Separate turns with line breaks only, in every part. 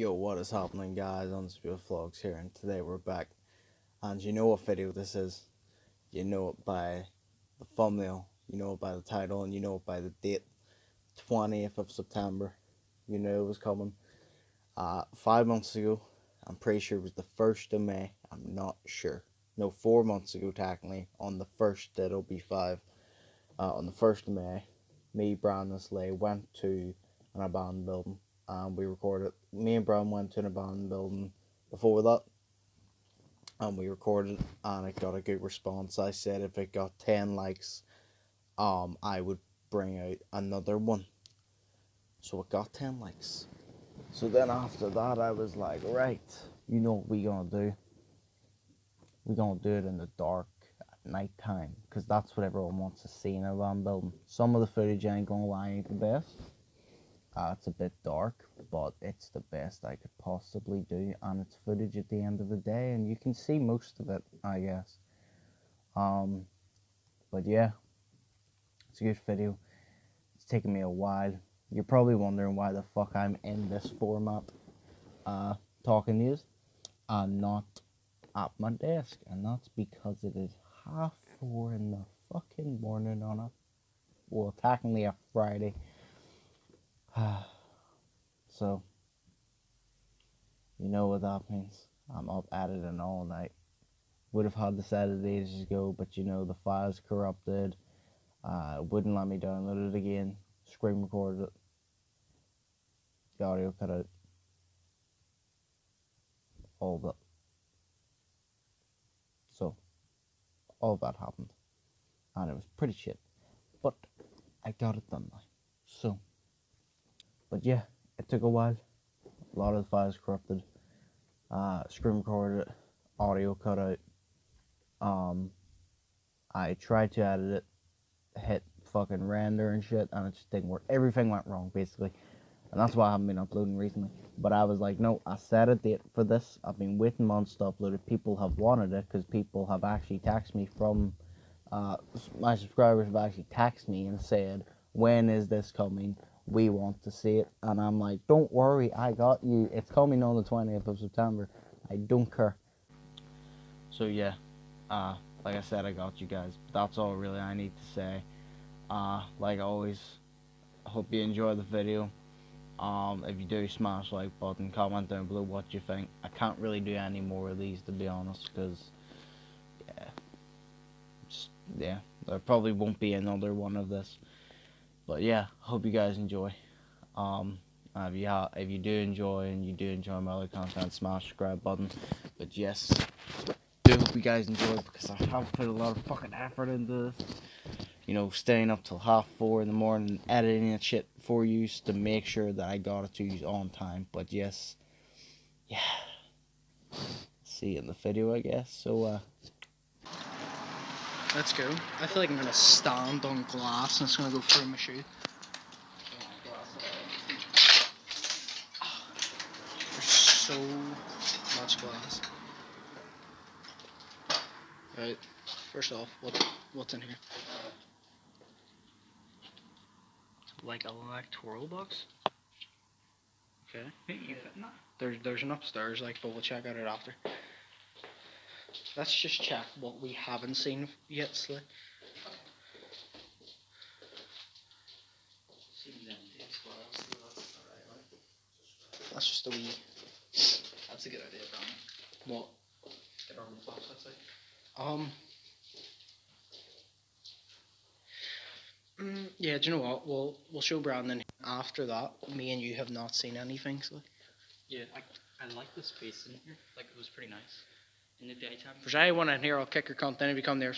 Yo, what is happening, guys? On Spiel Vlogs here, and today we're back. And you know what video this is? You know it by the thumbnail, you know it by the title, and you know it by the date 20th of September. You know it was coming. Uh, five months ago, I'm pretty sure it was the 1st of May. I'm not sure. No, four months ago, technically. On the 1st, it'll be five. Uh, on the 1st of May, me, Brandon, Slay went to an abandoned building and we recorded. Me and Brown went to an abandoned building before that, and we recorded, and it got a good response. I said if it got ten likes, um, I would bring out another one. So it got ten likes. So then after that, I was like, right, you know what we gonna do? We gonna do it in the dark at night time, cause that's what everyone wants to see in a abandoned building. Some of the footage ain't gonna lie ain't the best uh, it's a bit dark, but it's the best I could possibly do, and it's footage at the end of the day, and you can see most of it, I guess. Um, but yeah, it's a good video. It's taken me a while. You're probably wondering why the fuck I'm in this format, uh, talking news, and not at my desk, and that's because it is half four in the fucking morning on a, well, technically a Friday. so, you know what that means. I'm up at it and all night. Would have had the Saturday ages ago, but you know, the file's corrupted. Uh, wouldn't let me download it again. Screen recorded it. The audio cut out. All that. So, all that happened. And it was pretty shit. But I got it done now. So, but yeah, it took a while. A lot of the files corrupted. Uh, screen recorded, audio cut out. Um, I tried to edit it, hit fucking render and shit, and it just didn't work. Everything went wrong basically, and that's why I haven't been uploading recently. But I was like, no, I set a date for this. I've been waiting months to upload it. People have wanted it because people have actually texted me from. Uh, my subscribers have actually texted me and said, when is this coming? We want to see it. And I'm like, don't worry, I got you. It's coming on the 20th of September. I don't care. So yeah, uh, like I said, I got you guys. That's all really I need to say. Uh, like always, hope you enjoy the video. Um, if you do, smash like button, comment down below what you think. I can't really do any more of these to be honest, because yeah, just, yeah, there probably won't be another one of this but yeah, hope you guys enjoy. Um, if you have, if you do enjoy and you do enjoy my other content, smash the subscribe button. But yes, do hope you guys enjoy because I have put a lot of fucking effort into this. You know, staying up till half four in the morning, editing and shit for you to make sure that I got it to you on time. But yes, yeah. See you in the video, I guess. So, uh,
Let's go. I feel like I'm gonna stand on glass and it's gonna go through my shoe. There's so much glass. Right. First off, what what's in here? Like a electoral box. Okay. There's there's an upstairs, like, but we'll check out it after. Let's just check what we haven't seen yet, Slick. That's just a wee.
That's a good idea, Brandon.
What?
Get our own flashlights out.
Um. Mm, yeah, do you know what? We'll we'll show Brandon after that. Me and you have not seen anything, so.
Yeah, I, I like the space in here. Like, it was pretty nice. In the daytime.
If there's anyone in here, I'll kick your cunt. Then if you come there.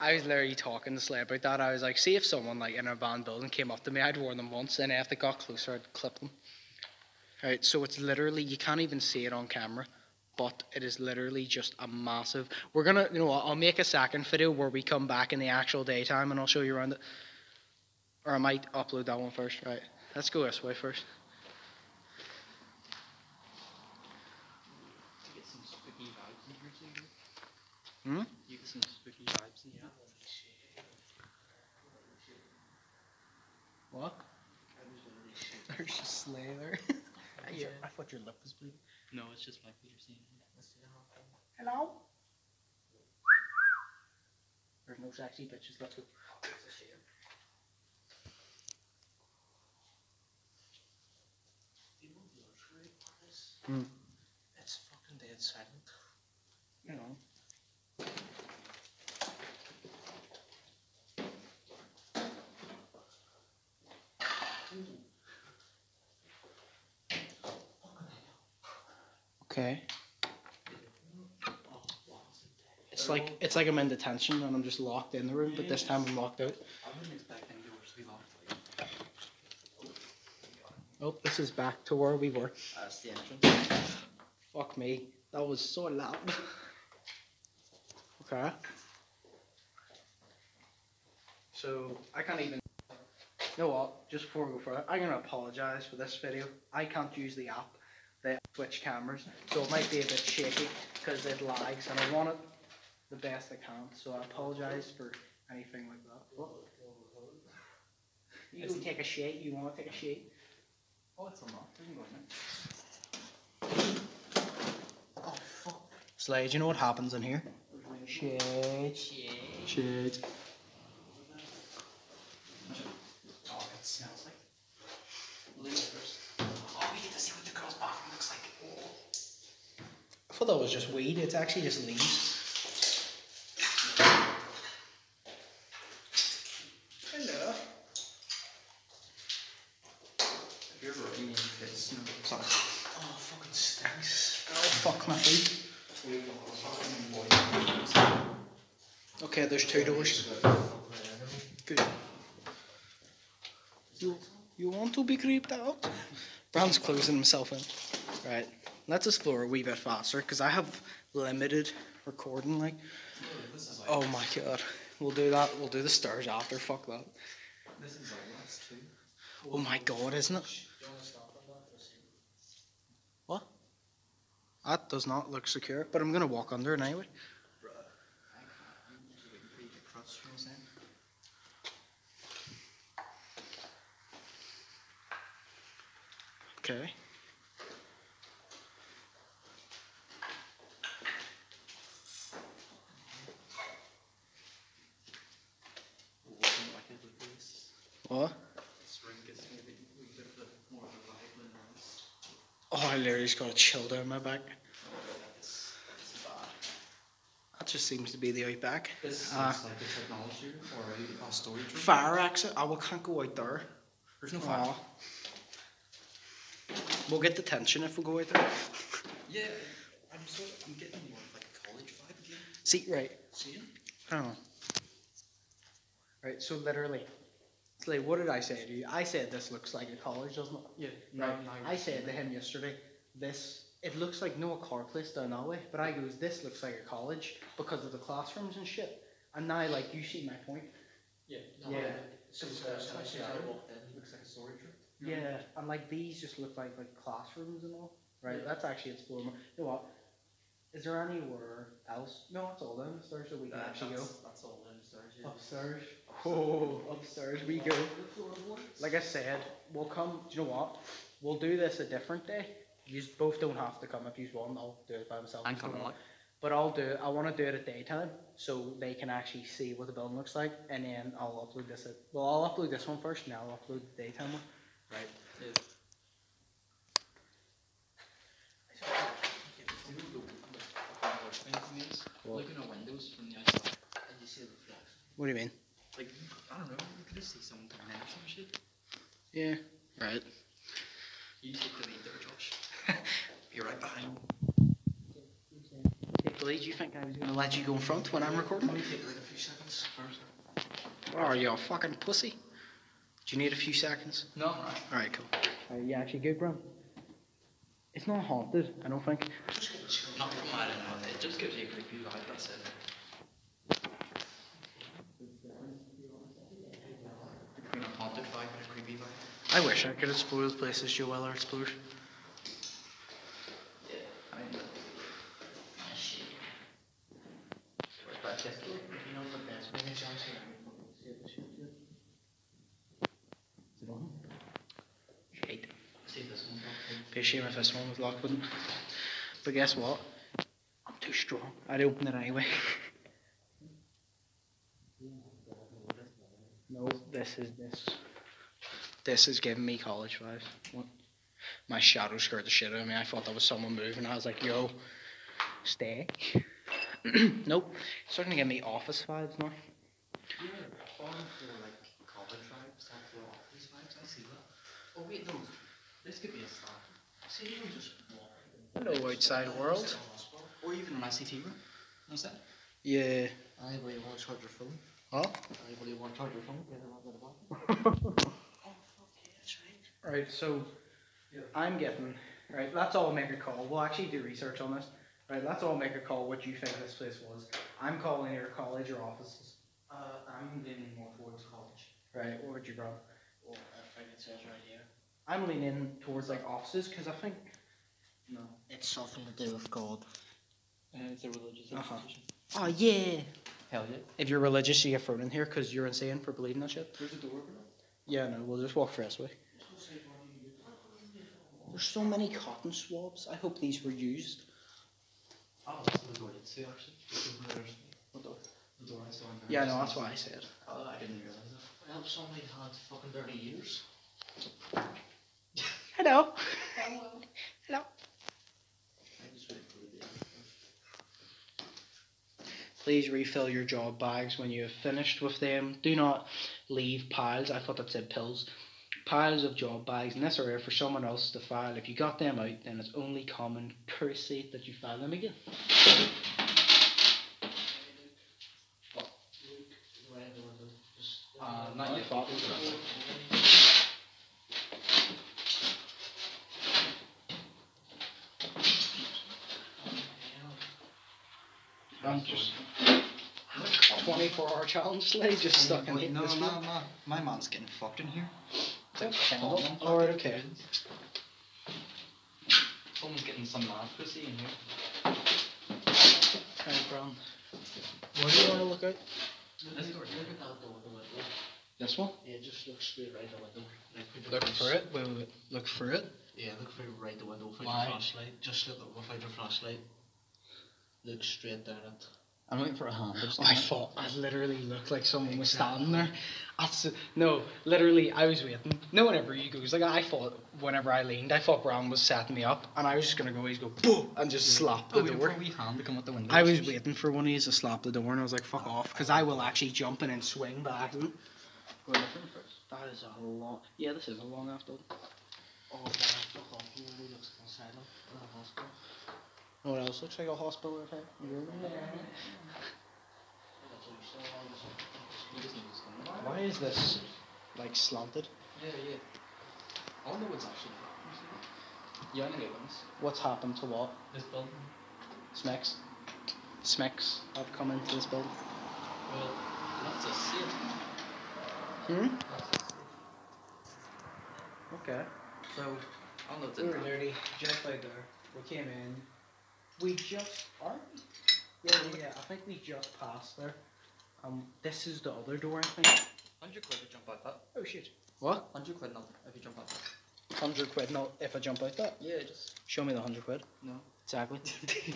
I was literally talking to Slay about that. I was like, see if someone like in a van building came up to me, I'd warn them once, and if they got closer, I'd clip them. Right, so it's literally you can't even see it on camera, but it is literally just a massive. We're gonna, you know, what, I'll make a second video where we come back in the actual daytime, and I'll show you around it. Or I might upload that one first. Right, let's go this way first.
You get some spooky vibes in here, too.
Hmm.
You get some spooky vibes in here.
What? There's just Slay there.
Yeah.
I thought your lip was bleeding.
No, it's just my Peter seeing.
Hello? There's no sexy bitches, let's go. Hmm.
It's fucking dead silent.
You know. Okay. It's like it's like I'm in detention and I'm just locked in the room, but this time I'm locked out. Oh, this is back to where we were.
That's the entrance.
Fuck me. That was so loud. okay. So I can't even. You know what? Just before we go further, I'm gonna apologize for this video. I can't use the app, the Twitch cameras, so it might be a bit shaky because it lags, and I want it the best I can. So I apologize for anything like that. What? You go take a shit. You want to take a shit?
Oh, it's unlocked. We can go there.
Oh fuck. Slade, you know what happens in here? Shit.
Shit.
Shit.
Oh, it smells like. Losers. Oh, we get to see what the girl's bathroom looks like.
I thought that was just weed. It's actually just leaves. Hello.
If you're working, you fit snow. Sorry.
Oh, fucking stinks. Oh, fuck my feet. Okay, there's two doors. Good. You, you want to be creeped out? Brown's closing himself in. Right. Let's explore a wee bit faster because I have limited recording. Like, oh my god. We'll do that. We'll do the stairs after. Fuck that.
This is like last two.
Oh my god, isn't it? What? That does not look secure, but I'm gonna walk under it anyway.
Bruh. I can't. I'm just waiting for you to cross from us in.
Okay.
Walking back into the place.
What?
This room gives me a bit, a wee bit of a more of a vibe than ours.
Oh, I literally just got a chill down my back.
It's, it's bad.
That just seems to be the outback.
This
Uh,
seems like a technology or a, a storage room.
Fire exit. Oh, we can't go out there.
There's no fire.
We'll get detention if we go out there.
Yeah, I'm sort of, I'm getting more of like a college vibe again.
See, right.
See?
I don't know. Right, so literally, it's like, what did I say to you? I said this looks like a college, doesn't it?
Yeah.
Right. I said to him yesterday, this it looks like no car place down that way, but I goes, this looks like a college because of the classrooms and shit. And now, like, you see my point.
Yeah.
Yeah.
So, uh, as soon as I walked in, it looks like a storage room.
Yeah, and like these just look like like classrooms and all. Right,
Yeah.
that's actually it's blowing. You know what? Is there anywhere else? No, that's all down upstairs that we can
Uh,
actually go.
that's, that's all downstairs. Yeah.
Upstairs. Oh, upstairs we go. Like I said, we'll come. Do you know what? We'll do this a different day. You both don't have to come if you want. I'll do it by myself.
I'm
if you
coming
want.
like.
But I'll do it. I want to do it at daytime so they can actually see what the building looks like, and then I'll upload this. At, well, I'll upload this one first, and I'll upload the daytime one. Right.
Yeah.
What?
Looking at windows from the outside, and you see the reflection.
What do you mean?
Like, I don't know, you could just see someone coming in or some shit.
Yeah. Right.
You take the lead there, Josh. You're right behind.
Yeah, Blade, you think I was gonna let you go in front when I'm recording?
Only take like a few seconds first.
Or are you a fucking pussy? Do you need a few seconds?
No.
Alright, cool. Are you actually good, bro? It's not haunted, I don't think.
Haunted vibe and a creepy vibe.
I wish I could explore the places Joe Weller explored.
Yeah, I mean. Shit. Where's that chest?
You know what the best thing is, actually? Is it on? Shite.
See this one?
Be a shame if this one was locked, wouldn't? But guess what? I'm too strong. I'd open it anyway. no, this is this. This is giving me college vibes. What? My shadow scared the shit out of me. I thought that was someone moving. I was like, yo, stay. nope. Starting to give me office vibes now.
You're falling for like college vibes, not for office vibes. I see that. Oh wait, no. This could be a start. See, you can just walk.
Hello, outside world.
Or even an ICT room. What's that?
Yeah.
Anybody want to charge your phone?
Huh?
Anybody want to charge your phone? Yeah, they're not gonna Oh, fuck yeah, that's right.
Right, so I'm getting right. Let's all make a call. We'll actually do research on this. Right, let's all make a call. What you think this place was? I'm calling your college or offices.
Uh, I'm leaning more towards college.
Right, what would you grab?
Well, I think it says right here.
I'm leaning towards like offices because I think
No. It's something to do with God. Uh, it's a religious
Uh-huh.
institution.
Oh yeah.
Hell yeah.
If you're religious, you get thrown in here because you're insane for believing that shit.
There's a door, bro.
Yeah, no, we'll just walk this way. There's so many cotton swabs. I hope these were used.
Oh, that's the door. It's actually. This is where there's-
What door?
The door I saw in there.
Yeah, no, that's what I said.
Oh, I didn't realize that. Well, somebody had fucking 30 years.
Hello. Hello.
I just waited for the day.
Please refill your job bags when you have finished with them. Do not leave piles. I thought that said pills. Piles of job bags necessary for someone else to file. If you got them out, then it's only common courtesy that you file them again.
Right, the window. Just.
Uh, not your fault. I'm just 24 hour challenge sleigh just stuck in here.
no,
this
no,
room.
no, my man's getting fucked in here.
Okay.
Falling.
Alright, okay.
Someone's getting some mad pussy in here.
Right, Brown. What do you want to look at?
Look at that door, the window.
This one?
Yeah, just look straight right the window. Like,
Look
face-
for it. Wait, wait, wait. Look for it.
Yeah, look for it right the window without
Why?
your flashlight. Just look up without your flashlight. Look straight down it.
I'm waiting for a hand. or
I thought I literally looked like someone was standing there. That's no, literally I was waiting. No one ever you goes like I thought whenever I leaned, I thought Brown was setting me up, and I was just gonna go, he's go boom, and just slap the
Oh,
door.
a wee hand to come out the window.
I was waiting for one of these to slap the door, and I was like, fuck off, because I will actually jump in and swing back. That is a long. Yeah, this is a long after.
Oh, fuck off. He really looks like an asylum. Not a hospital.
No one else looks like a hospital right here.
That's what you saw. all this- He doesn't even stand.
Why is this like slanted?
Yeah, yeah. I wonder what's actually Yeah, I know ones.
What's happened to what?
This building.
Smecks. Smecks have come into this building.
Well, that's a safe.
Hmm.
That's a safe.
Okay. So
I don't know if
we were
it's
literally just like there. We came in. We just are. we? Yeah, yeah, yeah. I think we just passed there. Um, this is the other door. I think.
100 quid if you jump out that.
Oh shit. What?
100 quid nothing if you jump out that.
Hundred quid. No, if I jump out that.
Yeah, just.
Show me the hundred quid.
No.
Exactly.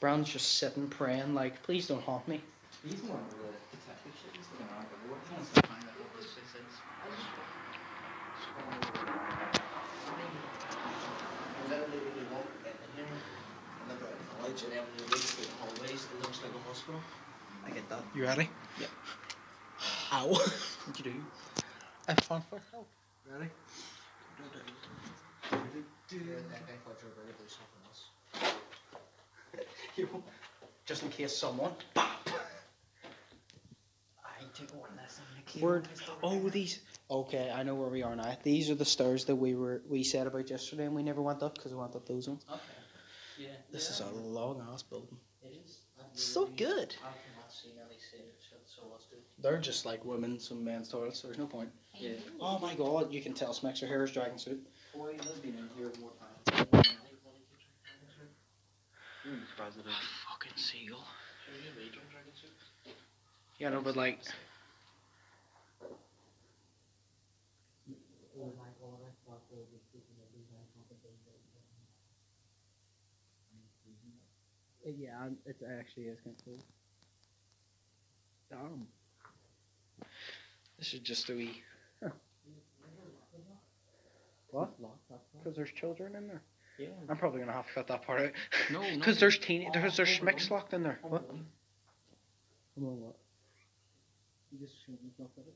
Brown's just sitting praying like, please don't haunt me.
He's more of a detective shit. He's looking around everywhere. He wants to find out what this place is. Literally, when you walk in here and look at the lights, and then when you through the hallways, it looks like a hospital. I get that.
You ready?
Yeah.
Ow.
What'd you do?
I found for help.
Ready? I thought you were going to do something else.
Just in case someone. Bop.
I took one lesson in the
Word. Oh, these. Okay, I know where we are now. These are the stairs that we were we said about yesterday, and we never went up because we went up those ones.
Okay. Yeah.
This is a long ass building.
It is. I've
So good.
I've not any so.
They're just like women, some men's toilets. So there's no point.
Yeah.
Oh my god, you can tell Smexer hair is dragon suit.
Boy, they've been in here more times. Hmm, You're surprised at it.
Fucking seagull.
Are you a major dragon suit?
Yeah, no, but like. Uh, yeah, and it actually is kind of cool. Damn. This is just a wee. What? Because there's children in there.
Yeah.
I'm probably gonna have to cut that part out.
No, no.
Because there's teen, there's there's schmicks locked in there. What?
What?
Come on, what? You just shoot yourself at it.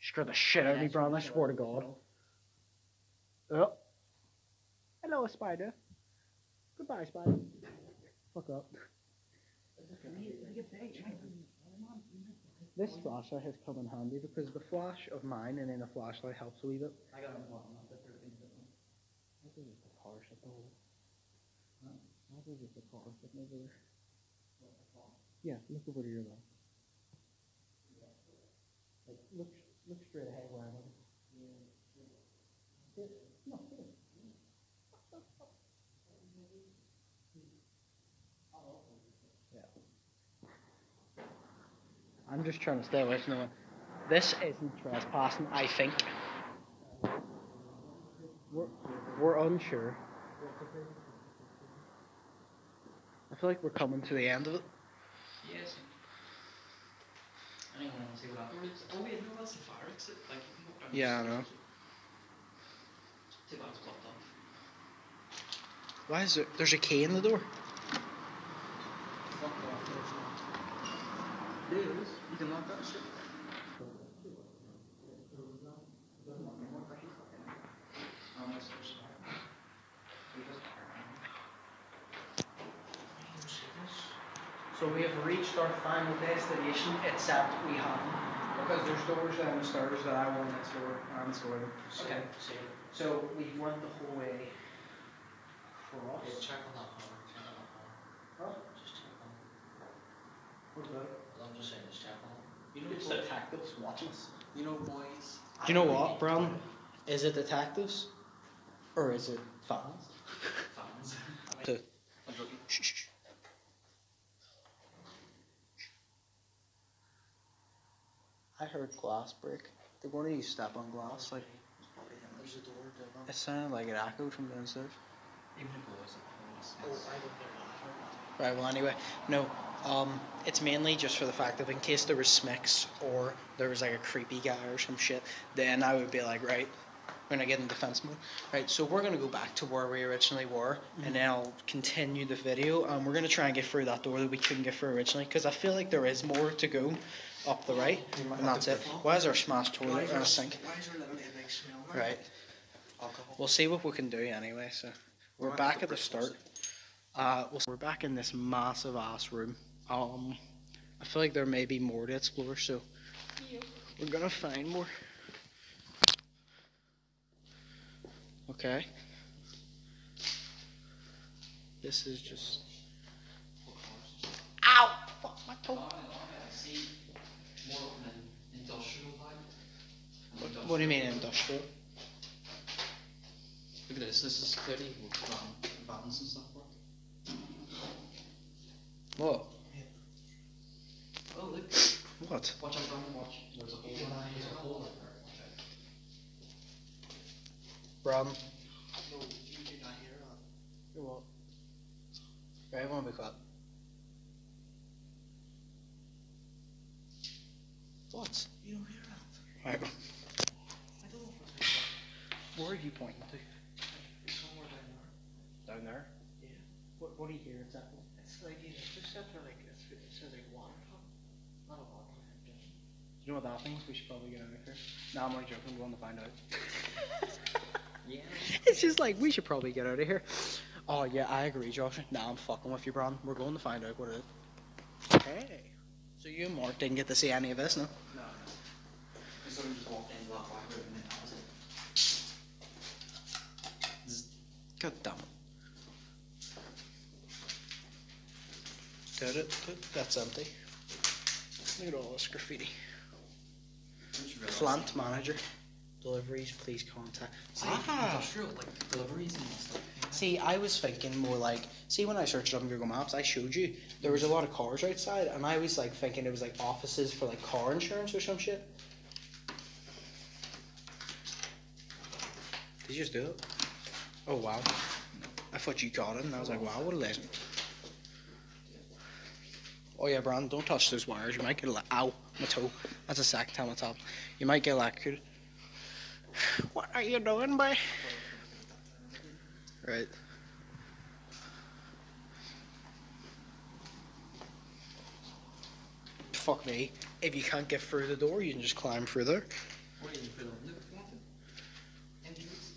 Scared the shit out of me, Bron. I swear to God. Oh. Hello, spider. Goodbye, spider. Fuck up. This flashlight has come in handy because the flash of mine and then the flashlight helps a wee bit.
I got one. I'll get thirteen different.
This is the car shit though. That is just the car sitting over there. Yeah, look over to your left. Like, look, look straight ahead where I'm looking. Here, no, here. Yeah. I'm just trying to stay away from the one. This isn't trespassing, I think. We're, we're unsure. I feel like we're coming to the end of it.
Yes. I don't want to see what. Oh wait, no, that's the fire exit. Like you can walk down.
Yeah, I know.
Too bad it's blocked off.
Why is there? There's a key in the door.
Fuck off. It is. You can lock that shit.
So we have reached our final destination, except we haven't. Because there's doors downstairs that I want next door, store them. Okay. So we went the whole way across.
check on that. Check on that.
Huh?
Just check on.
What about it?
I'm just saying, just check on.
You know,
It's
boys-
detectives watching us.
you know, boys.
Do you know what, Brown? Is it the detectives? Or is it fans?
Fans.
To- shh, shh. I heard glass break. Did one of you step on glass. Like
There's a door
it sounded like it echoed from downstairs.
Even if it wasn't.
Oh, I don't know.
Right. Well, anyway, no. Um, it's mainly just for the fact of in case there was smicks or there was like a creepy guy or some shit, then I would be like, right, we're gonna get in defense mode. Right. So we're gonna go back to where we originally were, and then I'll continue the video. Um, we're gonna try and get through that door that we couldn't get through originally, because I feel like there is more to go up the right, and that's it. Why is our smashed toilet and a sink?
Why is there literally a big smell?
Right.
Alcohol.
We'll see what we can do anyway. So we're back at the start. Uh, we'll- we're back in this massive ass room. Um, I feel like there may be more to explore, so we're gonna find more. Okay. This is just. Ow! Fuck my toe.
I see more of an industrial.
What, what do you mean industrial?
Look at this. This is clearly van, vans and stuff. Like.
What? What?
Watch out, Brandon. Watch. There's a hole. in there. There's a hole in there. Watch out.
Brom.
No, you do not hear that.
You're what? Right, everyone be quiet. What?
You don't hear that.
Right.
I don't know it's
Where are you pointing to?
it's somewhere down there.
Down there?
Yeah.
What, what do you hear exactly?
It's like it's just like it's, it says like water pump. Not a water pump. just-
Do you know what that thing is? We should probably get out of here. No, I'm only joking. We're going to find out.
Yeah.
It's just like, we should probably get out of here. Oh, yeah, I agree, Josh. Nah, I'm fucking with you, Bron. We're going to find out what it is. Hey. So you and Mark didn't get to see any of this, no?
No, no. I just walked into that black room and then that was it.
God damn it. Did it? That's empty. Look at all this graffiti. Plant manager. Deliveries, please contact.
See,
Ah.
industrial, like deliveries and stuff.
See, I was thinking more like, see, when I searched it up on Google Maps, I showed you there was a lot of cars outside, and I was like thinking it was like offices for like car insurance or some shit. Did you just do it? Oh wow. I thought you got it and I was like, wow, what a legend. Oh yeah, Brandon, don't touch those wires. You might get ele- ow, my toe. That's the second time I top. You might get electrocuted. What are you doing, boy? Right. Fuck me. If you can't get through the door, you can just climb through there.
What do you put on the wanted? Injuries?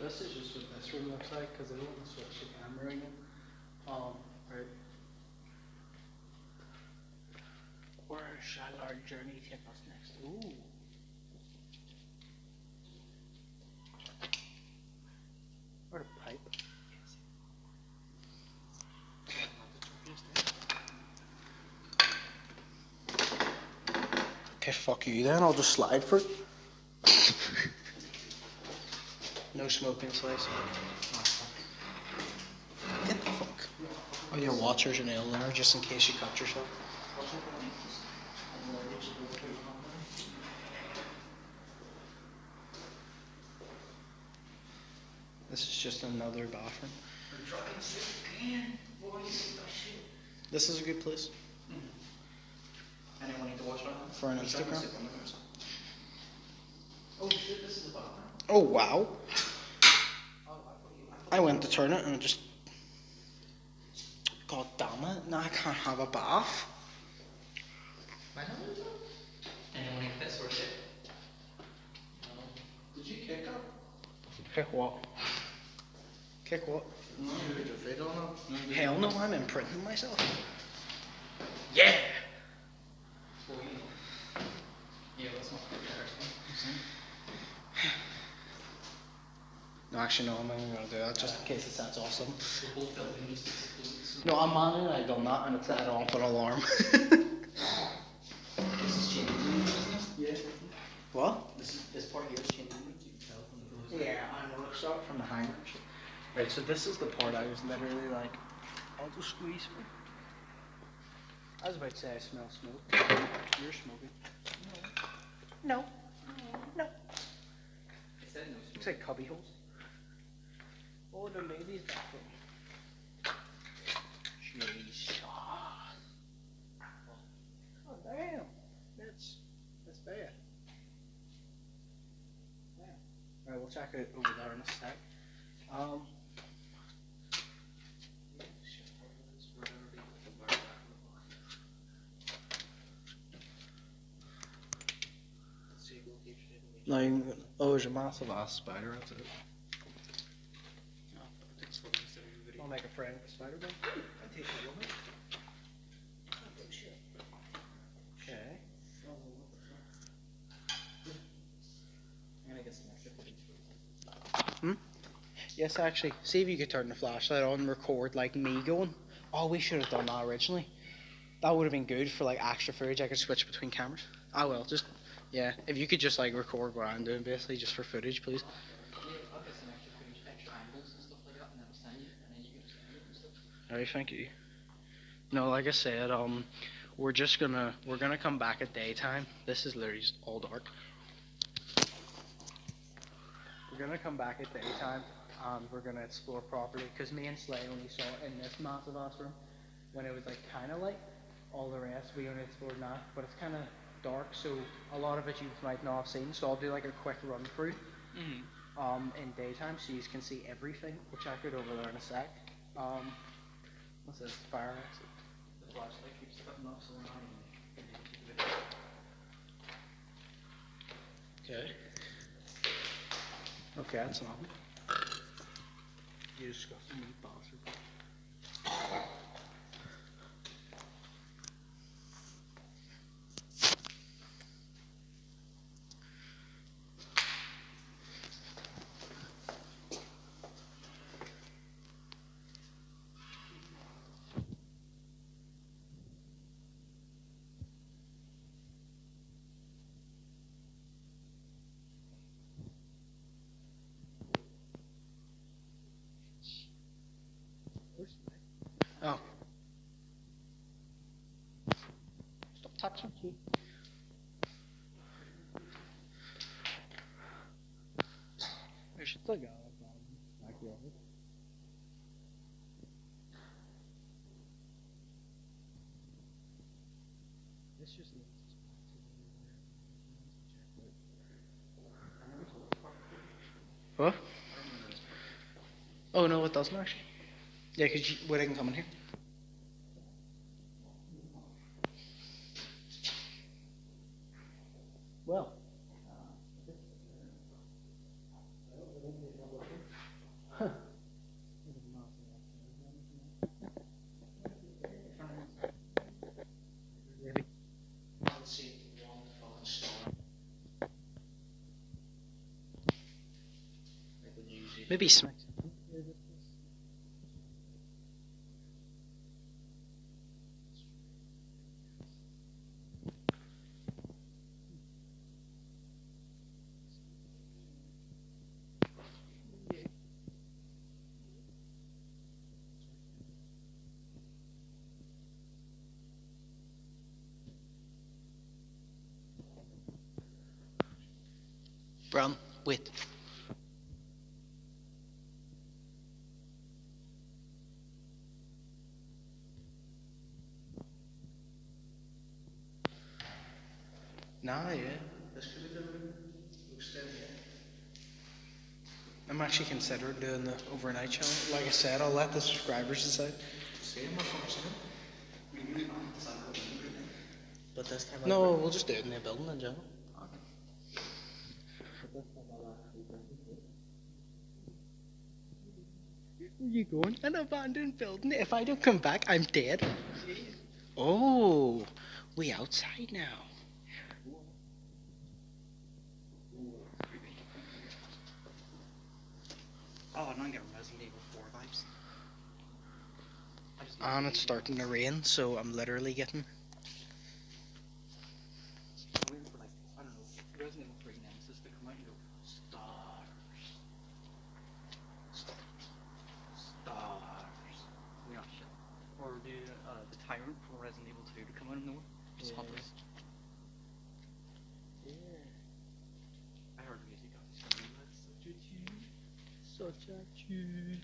This is just what this room looks like because I don't want to switch the camera again. Um, right. Where shall our journey take us next? Ooh. What a pipe. Okay, fuck you then. I'll just slide for it. No smoking slice. Get the fuck. Oh yeah, watchers and nail there just in case you cut yourself. This is just another bathroom. This is a good place
Anyone need to watch that?
for an
We're
Instagram.
sit on the ground. Oh shit, this is the bathroom.
Oh wow!
Oh, I thought you. I thought
I went to turn it and it just. God damn it! Now I can't have a bath.
Why not? Anyone need piss or shit? No. Did you kick up?
Kick what? Kick what?
No, you put your feet on.
Hell no, I'm imprinting myself. Yeah!
Yeah, that's not.
No, actually, no, I'm not even gonna do that just in case it sounds awesome.
The whole building needs to be
No, I'm on it, I done that, and it set off an alarm.
This is changing rooms, isn't it? Yeah.
what?
This is, this part here is changing rooms, you can tell from the photos.
Yeah, I know, it's start from behind. Right, so this is the part I was literally like, I'll just squeeze me. I was about to say I smell smoke. You're smoking. No. No.
It said no
Looks like cubby holes. Oh, the lady's ladies' bathroom. Jeez. Oh, damn. That's, that's bad. Yeah. Alright, we'll check it over there in a sec. Um, no, you can, oh, there's a massive ass spider outside. I'll make a friend with Spider-Man. Okay.
I'm gonna get some extra footage.
Yes, actually, see if you could turn the flashlight on and record like me going. Oh, we should have done that originally. That would have been good for like extra footage. I could switch between cameras. I will just, yeah. If you could just like record what I'm doing, basically, just for footage, please.
Yeah, I'll get some extra footage, extra angles and stuff like that, and then I'll send you, and then you can just edit and stuff.
Alright, thank you. No, like I said, um, we're just gonna we're gonna come back at daytime. This is literally just all dark. We're gonna come back at daytime, and we're gonna explore properly. Cause me and Slay only saw it in this massive ass room when it was like kind of light. All the rest we only explored now, but it's kind of dark, so a lot of it you might not have seen. So I'll do like a quick run through um, in daytime so you can see everything. We'll check it over there in a sec. Um, what's this? Fire exit.
The flashlight keeps cutting off, so we're not even gonna keep the video.
Okay. Okay, that's nothing. You disgusting meat bastard. Oh. Stop touching me. We should still go. Back here. This just leads us back to What? Oh no, it doesn't actually. Yeah, because wait, I can come in here. Well. Huh. Maybe. Maybe smack. Brown, wait. Nah, yeah. This could have been looks. I'm actually considering doing the overnight channel. Like I said, I'll let the subscribers decide.
Same, that's what I'm saying. We really can't decide what to do now. But this time.
No, we'll just do it in the building in general. Where you going? An abandoned building. If I don't come back, I'm dead. Oh, we outside now.
Oh, and I'm getting Resident Evil 4 vibes. I just
And it's starting to rain, so I'm literally getting.
I'm waiting for like, I don't know, Resident Evil 3 Nemesis to come out and go, stars. Stars. Yeah, shit. Or the, uh, the Tyrant from Resident Evil 2 to come out of nowhere. Just
Yeah.
hunt us. I